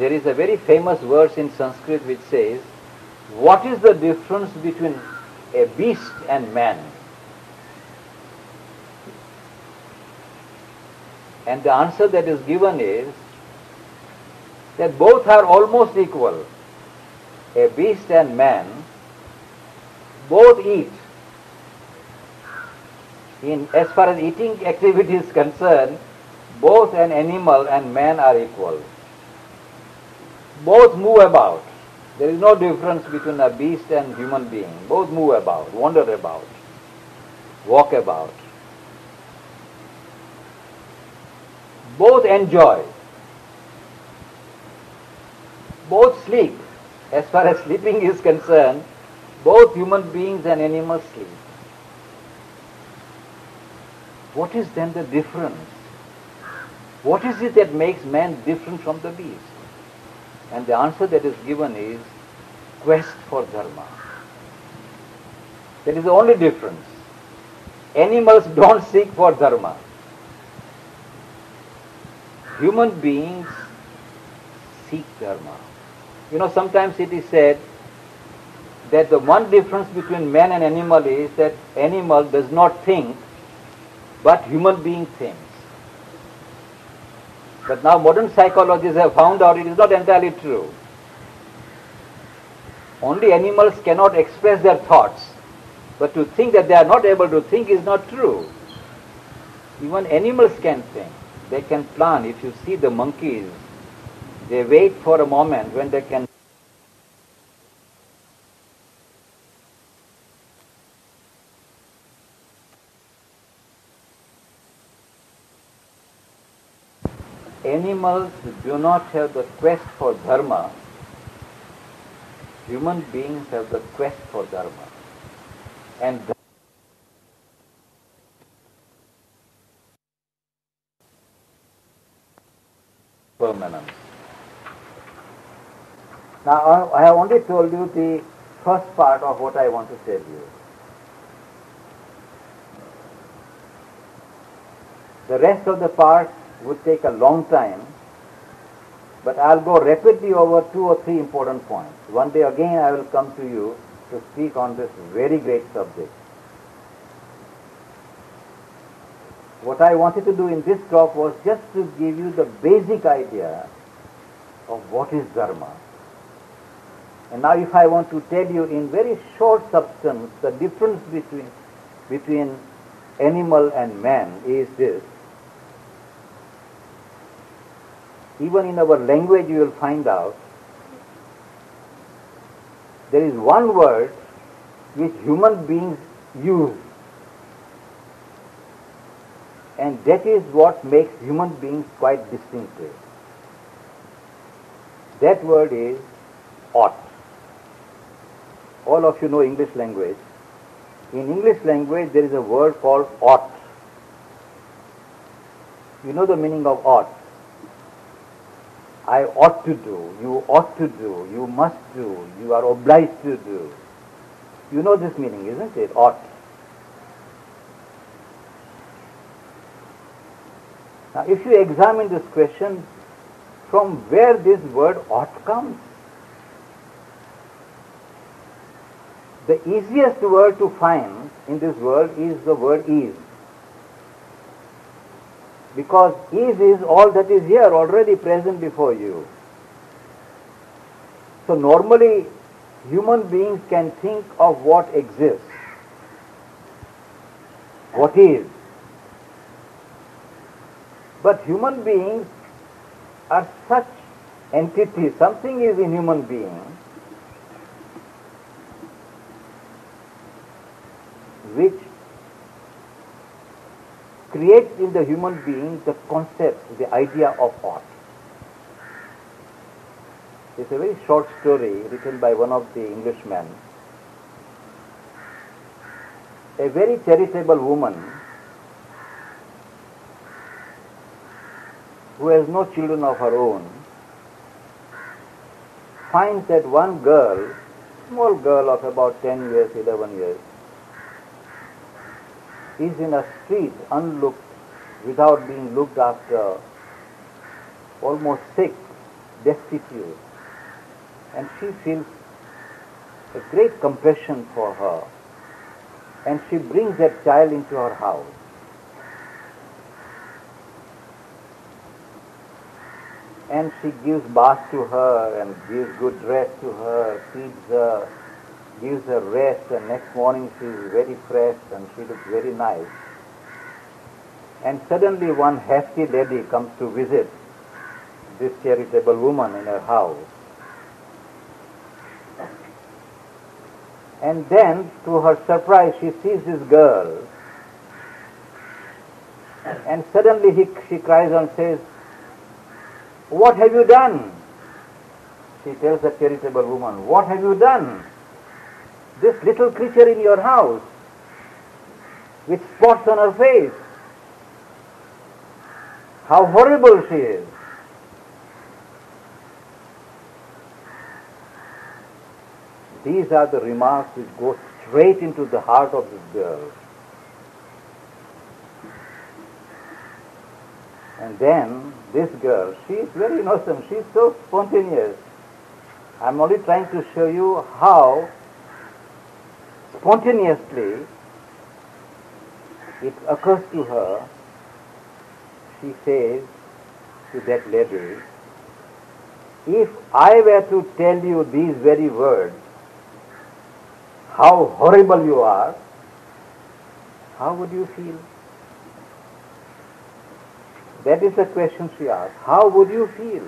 there is a very famous verse in Sanskrit which says, What is the difference between a beast and man? And the answer that is given is that both are almost equal. A beast and man both eat. In, as far as eating activity is concerned, both an animal and man are equal. Both move about. There is no difference between a beast and human being. Both move about, wander about, walk about. Both enjoy. Both sleep. As far as sleeping is concerned, both human beings and animals sleep. What is then the difference? What is it that makes man different from the beast? And the answer that is given is quest for dharma. That is the only difference. Animals don't seek for dharma. Human beings seek dharma. You know, sometimes it is said that the one difference between man and animal is that animal does not think, but human being thinks. But now modern psychologists have found out it is not entirely true. Only animals cannot express their thoughts, but to think that they are not able to think is not true. Even animals can think. They can plan. If you see the monkeys, they wait for a moment when they can animals do not have the quest for dharma, human beings have the quest for dharma. And permanence. Now, I have only told you the first part of what I want to tell you. The rest of the part would take a long time, but I'll go rapidly over two or three important points. One day again I will come to you to speak on this very great subject. What I wanted to do in this talk was just to give you the basic idea of what is dharma. And now if I want to tell you in very short substance the difference between, between animal and man is this. Even in our language you will find out there is one word which human beings use and that is what makes human beings quite distinctive. That word is ought. All of you know English language. In English language there is a word called ought. You know the meaning of ought. I ought to do, you ought to do, you must do, you are obliged to do. You know this meaning, isn't it? Ought. Now, if you examine this question, from where this word ought comes, the easiest word to find in this world is the word is because is is all that is here already present before you. So normally human beings can think of what exists, what is. But human beings are such entities, something is in human beings which creates in the human being the concept, the idea of art. It's a very short story written by one of the Englishmen. A very charitable woman who has no children of her own finds that one girl, small girl of about 10 years, 11 years, is in a street unlooked, without being looked after, almost sick, destitute. And she feels a great compassion for her. And she brings that child into her house. And she gives bath to her and gives good dress to her, feeds her, gives her rest, and next morning she is very fresh and she looks very nice. And suddenly one hefty lady comes to visit this charitable woman in her house. And then, to her surprise, she sees this girl. And suddenly he, she cries and says, What have you done? She tells the charitable woman, What have you done? This little creature in your house, with spots on her face. How horrible she is. These are the remarks which go straight into the heart of this girl. And then this girl, she is very innocent, she is so spontaneous. I'm only trying to show you how spontaneously it occurs to her. She says to that lady, if I were to tell you these very words, how horrible you are, how would you feel? That is the question she asked. How would you feel?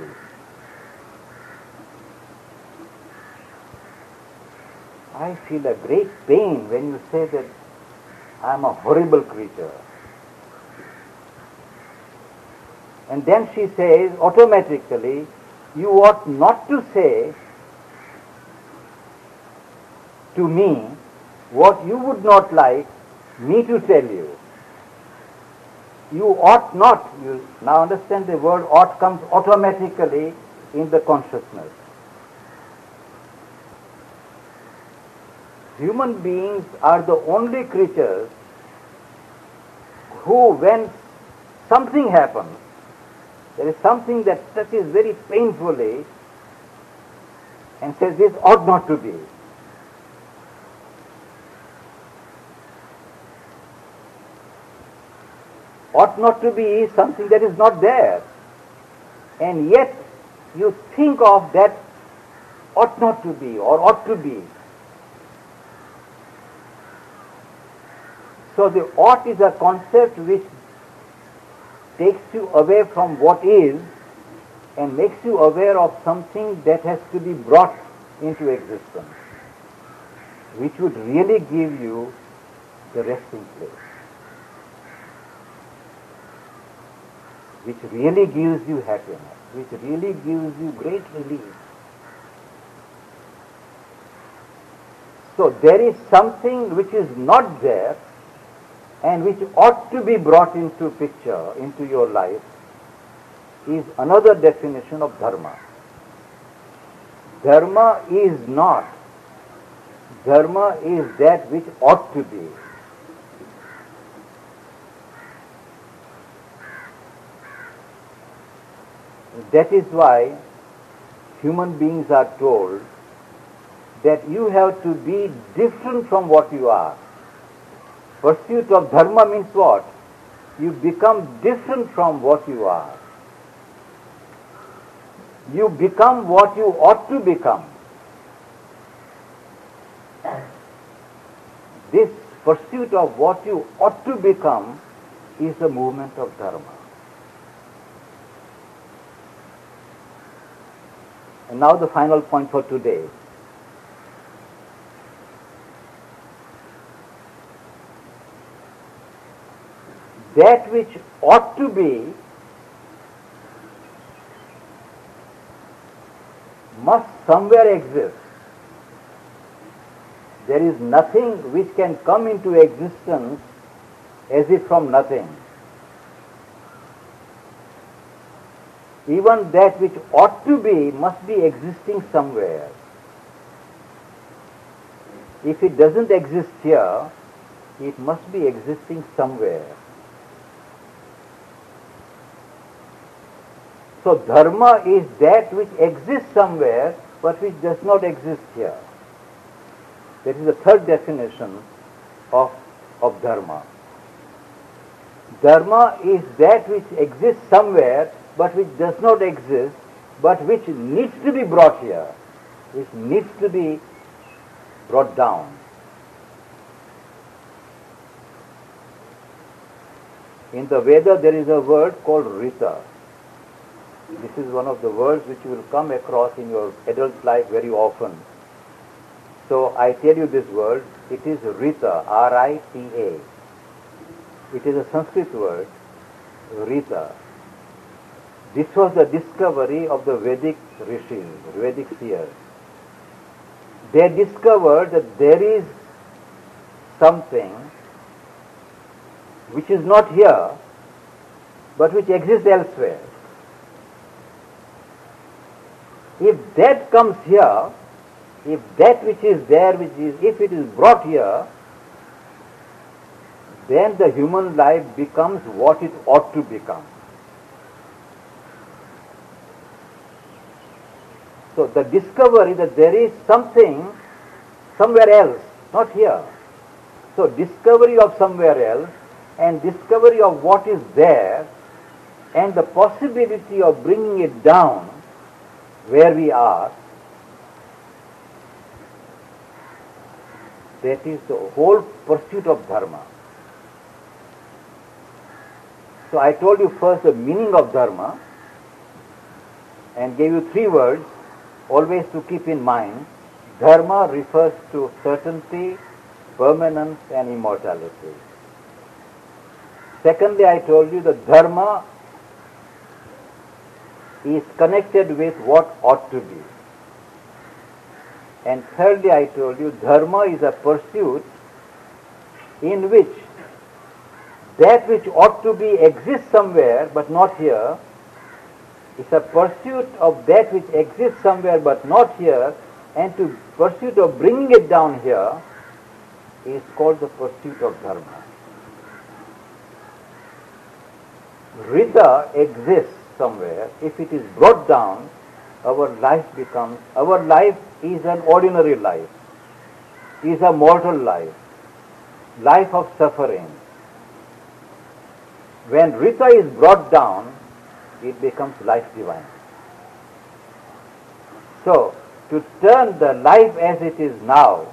I feel a great pain when you say that I am a horrible creature. And then she says automatically, you ought not to say to me what you would not like me to tell you. You ought not, you now understand the word ought comes automatically in the consciousness. Human beings are the only creatures who, when something happens, there is something that touches very painfully and says this ought not to be. ought not to be something that is not there. And yet you think of that ought not to be or ought to be. So the ought is a concept which takes you away from what is and makes you aware of something that has to be brought into existence, which would really give you the resting place. which really gives you happiness, which really gives you great relief. So there is something which is not there and which ought to be brought into picture, into your life, is another definition of dharma. Dharma is not. Dharma is that which ought to be. That is why human beings are told that you have to be different from what you are. Pursuit of dharma means what? You become different from what you are. You become what you ought to become. This pursuit of what you ought to become is a movement of dharma. And now the final point for today. That which ought to be must somewhere exist. There is nothing which can come into existence as if from nothing. even that which ought to be must be existing somewhere. If it doesn't exist here, it must be existing somewhere. So dharma is that which exists somewhere but which does not exist here. That is the third definition of, of dharma. Dharma is that which exists somewhere but which does not exist but which needs to be brought here, which needs to be brought down. In the Veda there is a word called Rita. This is one of the words which you will come across in your adult life very often. So I tell you this word, it is Rita, R-I-T-A. It is a Sanskrit word, Rita. This was the discovery of the Vedic rishis, Vedic seers. They discovered that there is something which is not here, but which exists elsewhere. If that comes here, if that which is there, which is, if it is brought here, then the human life becomes what it ought to become. So the discovery that there is something somewhere else, not here. So discovery of somewhere else and discovery of what is there and the possibility of bringing it down where we are, that is the whole pursuit of dharma. So I told you first the meaning of dharma and gave you three words always to keep in mind. Dharma refers to certainty, permanence and immortality. Secondly, I told you that dharma is connected with what ought to be. And thirdly, I told you dharma is a pursuit in which that which ought to be exists somewhere but not here is a pursuit of that which exists somewhere but not here and to pursuit of bringing it down here is called the pursuit of dharma. Rita exists somewhere. If it is brought down, our life becomes, our life is an ordinary life, is a mortal life, life of suffering. When Rita is brought down, it becomes life divine. So, to turn the life as it is now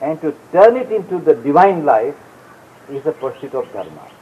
and to turn it into the divine life is the pursuit of dharma.